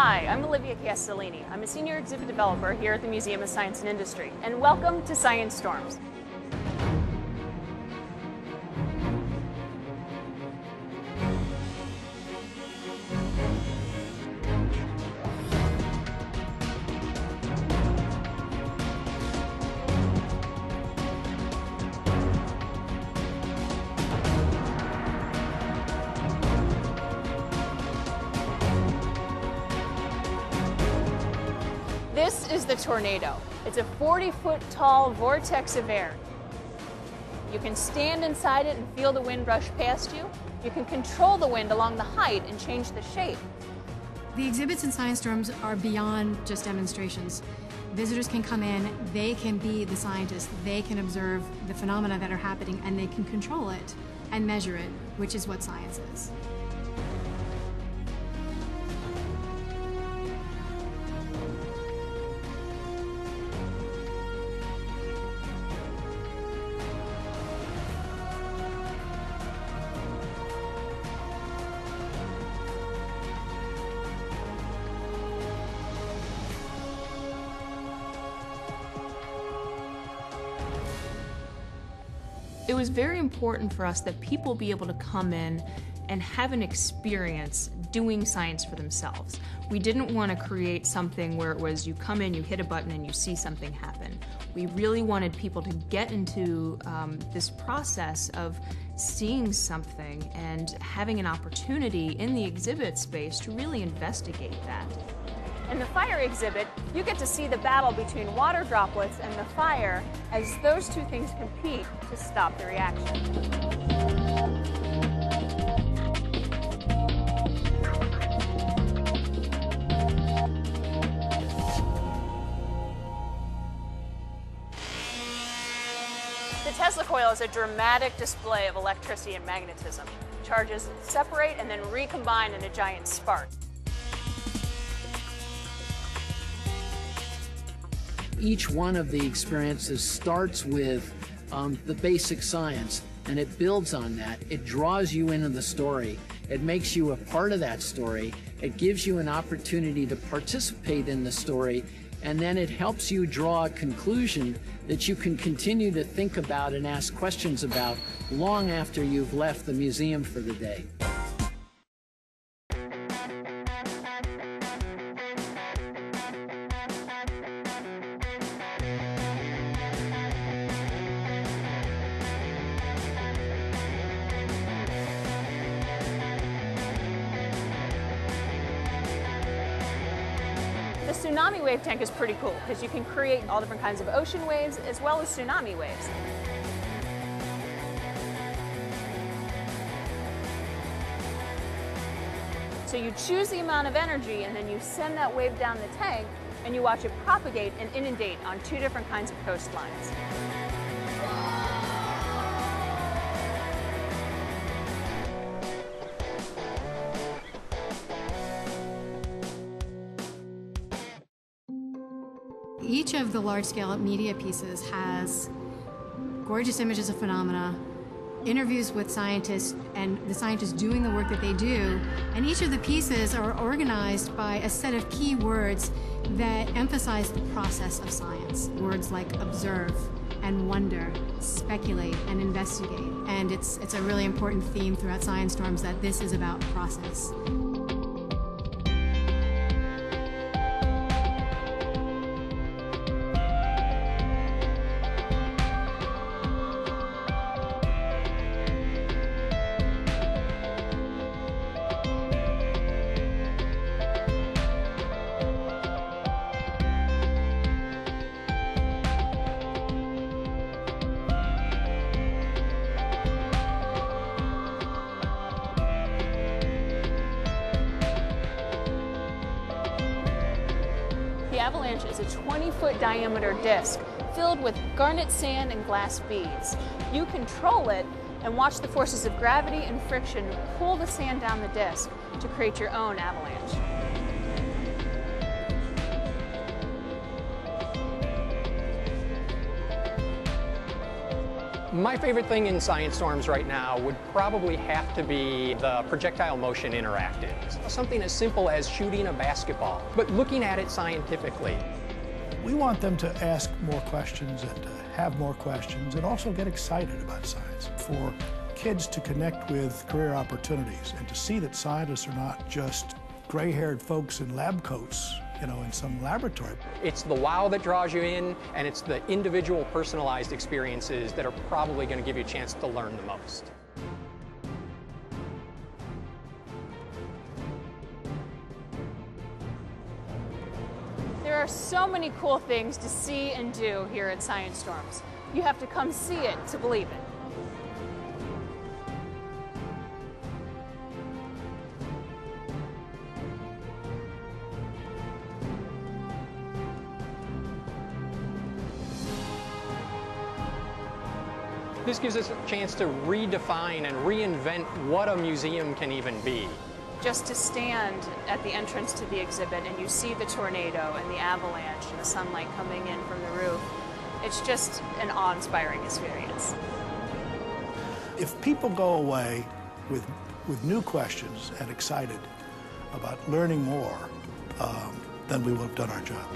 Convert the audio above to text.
Hi, I'm Olivia Castellini. I'm a senior exhibit developer here at the Museum of Science and Industry, and welcome to Science Storms. This is the tornado. It's a 40 foot tall vortex of air. You can stand inside it and feel the wind rush past you. You can control the wind along the height and change the shape. The exhibits in Science Storms are beyond just demonstrations. Visitors can come in, they can be the scientists, they can observe the phenomena that are happening, and they can control it and measure it, which is what science is. It was very important for us that people be able to come in and have an experience doing science for themselves. We didn't want to create something where it was you come in, you hit a button, and you see something happen. We really wanted people to get into um, this process of seeing something and having an opportunity in the exhibit space to really investigate that. In the fire exhibit, you get to see the battle between water droplets and the fire as those two things compete to stop the reaction. The Tesla coil is a dramatic display of electricity and magnetism. Charges separate and then recombine in a giant spark. Each one of the experiences starts with um, the basic science and it builds on that. It draws you into the story. It makes you a part of that story. It gives you an opportunity to participate in the story. And then it helps you draw a conclusion that you can continue to think about and ask questions about long after you've left the museum for the day. The tsunami wave tank is pretty cool because you can create all different kinds of ocean waves as well as tsunami waves. So you choose the amount of energy and then you send that wave down the tank and you watch it propagate and inundate on two different kinds of coastlines. Each of the large scale media pieces has gorgeous images of phenomena, interviews with scientists, and the scientists doing the work that they do. And each of the pieces are organized by a set of key words that emphasize the process of science. Words like observe and wonder, speculate and investigate. And it's, it's a really important theme throughout Science Storms that this is about process. Avalanche is a 20 foot diameter disc filled with garnet sand and glass beads. You control it and watch the forces of gravity and friction pull the sand down the disc to create your own avalanche. My favorite thing in Science Storms right now would probably have to be the projectile motion interactive. Something as simple as shooting a basketball, but looking at it scientifically. We want them to ask more questions and to have more questions and also get excited about science. For kids to connect with career opportunities and to see that scientists are not just gray-haired folks in lab coats you know, in some laboratory. It's the wow that draws you in, and it's the individual personalized experiences that are probably going to give you a chance to learn the most. Are so many cool things to see and do here at Science Storms. You have to come see it to believe it. This gives us a chance to redefine and reinvent what a museum can even be. Just to stand at the entrance to the exhibit and you see the tornado and the avalanche and the sunlight coming in from the roof, it's just an awe-inspiring experience. If people go away with, with new questions and excited about learning more, um, then we will have done our job.